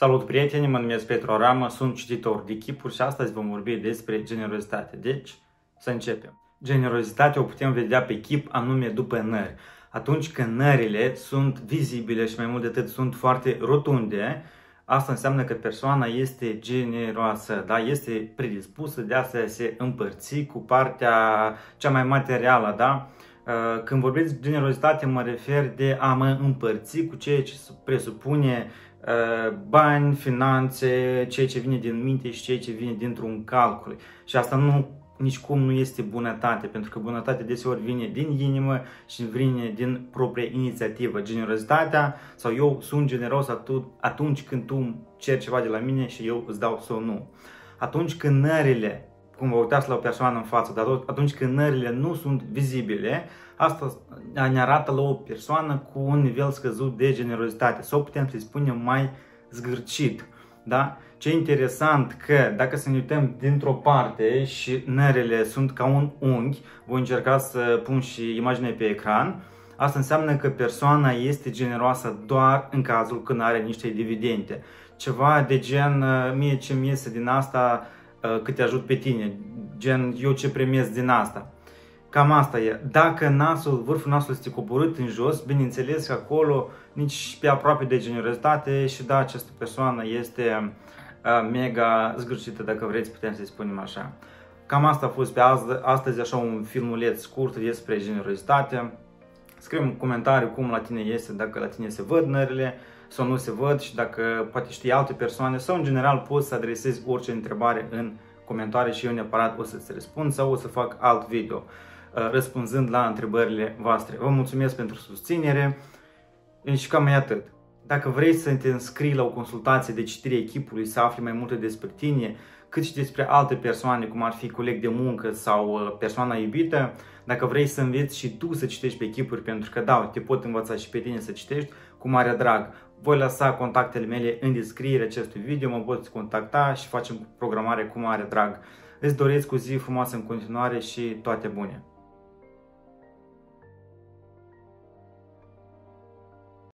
Salut prieteni, mă numesc Petru Aramă, sunt cititor de chipuri și astăzi vom vorbi despre generozitate. Deci, să începem. Generozitatea o putem vedea pe chip anume după nări. Atunci când nările sunt vizibile și mai mult de atât sunt foarte rotunde, asta înseamnă că persoana este generoasă, da? este predispusă de a se împărți cu partea cea mai materială, da? Uh, când vorbesc de generozitate, mă refer de a mă împărți cu ceea ce presupune uh, bani, finanțe, ceea ce vine din minte și ceea ce vine dintr-un calcul. Și asta nu nici cum nu este bunătate, pentru că bunătatea deseori vine din inimă și vine din propria inițiativă. Generozitatea sau eu sunt generos atunci când tu ceri ceva de la mine și eu îți dau sau nu. Atunci când nările cum vă uitați la o persoană în față, dar atunci când nările nu sunt vizibile, asta ne arată la o persoană cu un nivel scăzut de generozitate sau putem să-i spunem mai zgârcit. Da? Ce interesant că dacă să ne uităm dintr-o parte și nările sunt ca un unghi, voi încerca să pun și imaginea pe ecran, asta înseamnă că persoana este generoasă doar în cazul când are niște dividende. Ceva de gen, mie ce mi iese din asta, Uh, cât te ajut pe tine, gen eu ce premiez din asta. Cam asta e. Dacă nasul, vârful nasului este coborât în jos, bineînțeles că acolo nici pe aproape de generozitate și da, această persoană este uh, mega zgârcită, dacă vreți, putem să-i spunem așa. Cam asta a fost pe astăzi, așa un filmuleț scurt despre generozitate. Scrie în comentariu cum la tine este, dacă la tine se văd nările, sau nu se văd și dacă poate știi alte persoane sau în general poți să adresezi orice întrebare în comentarii și eu neapărat o să-ți răspund sau o să fac alt video uh, răspunzând la întrebările voastre. Vă mulțumesc pentru susținere și cam e atât. Dacă vrei să te înscrii la o consultație de citire echipului, să afli mai multe despre tine, cât și despre alte persoane, cum ar fi coleg de muncă sau uh, persoana iubită, dacă vrei să înveți și tu să citești pe echipuri, pentru că da, te pot învăța și pe tine să citești, cu mare drag. Voi lăsa contactele mele în descriere acestui video, mă poți contacta și facem programare cu mare drag. Îți doresc o zi frumoasă în continuare și toate bune!